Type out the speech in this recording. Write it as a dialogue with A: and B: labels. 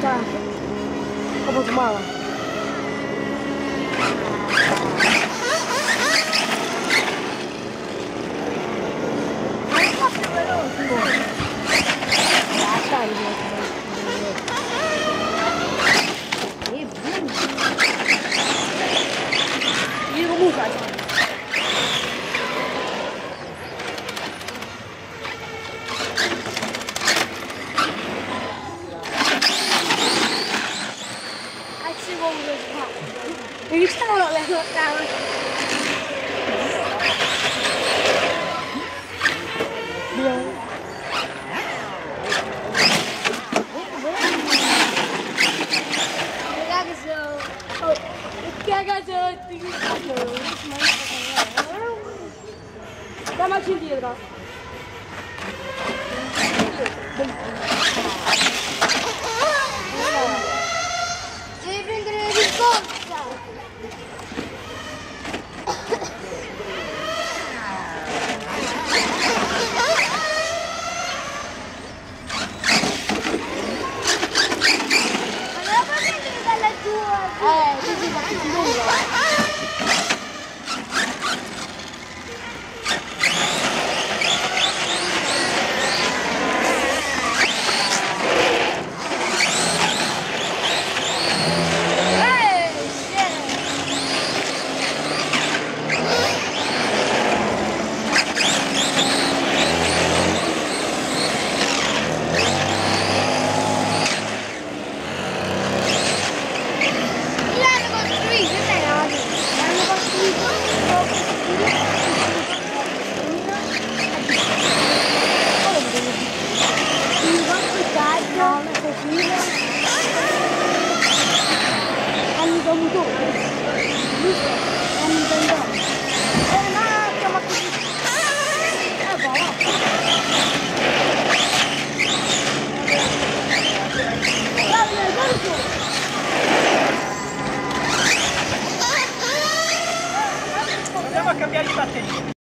A: 咋？
B: 我不懂啊。Het gaat.
A: Ik sta wel echt op kamer.
B: Kijk.
A: Oh, uit ding. Daar maak je die eraf. 哎，最近把自己弄了。cambiare i batterie.